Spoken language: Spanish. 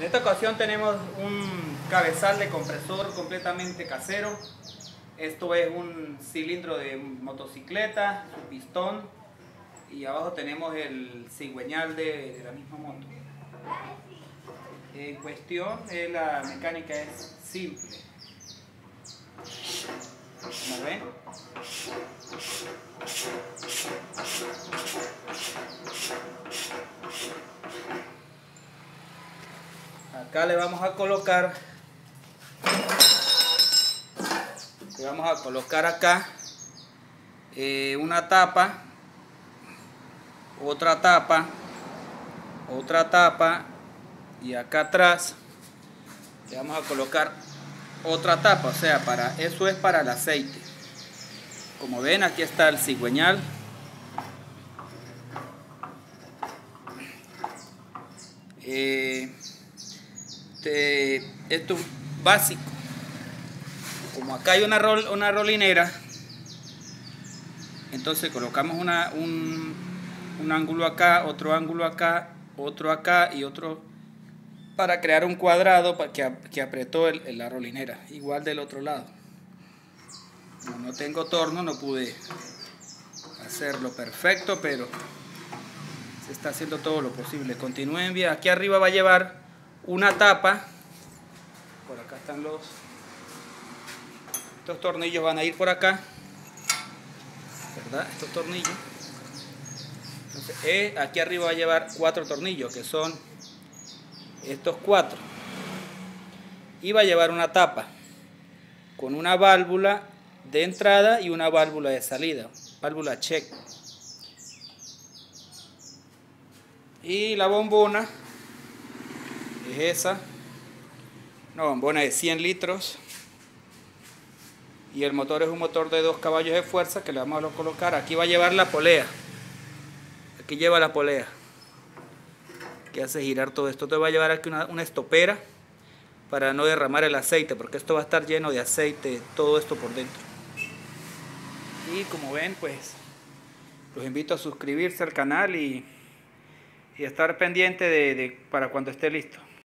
En esta ocasión tenemos un cabezal de compresor completamente casero. Esto es un cilindro de motocicleta, su pistón y abajo tenemos el cigüeñal de, la misma moto. En cuestión, eh, la mecánica es simple. Como ven, acá le vamos a colocar le vamos a colocar acá eh, una tapa otra tapa otra tapa y acá atrás le vamos a colocar otra tapa o sea para eso es para el aceite. Como ven aquí está el cigüeñal. Eh, esto es básico. Como acá hay una, una rolinera entonces colocamos una, un, un ángulo acá otro ángulo acá otro acá y otro para crear un cuadrado que, que apretó la rolinera igual del otro lado. Como no tengo torno no pude hacerlo perfecto pero se está haciendo todo lo posible. Continúen aquí arriba va a llevar una tapa. Por acá están los estos tornillos van a ir por acá ¿verdad? estos tornillos. Entonces eh, aquí arriba va a llevar cuatro tornillos que son estos cuatro. Y va a llevar una tapa con una válvula de entrada y una válvula de salida válvula check. Y la bombona es esa. Una bombona de 100 litros. Y el motor es un motor de 2 caballos de fuerza que le vamos a colocar. Aquí va a llevar la polea. Aquí lleva la polea. Que hace girar todo esto. Te va a llevar aquí una, estopera para no derramar el aceite porque esto va a estar lleno de aceite todo esto por dentro. Y como ven pues los invito a suscribirse al canal y, y estar pendiente de, de, para cuando esté listo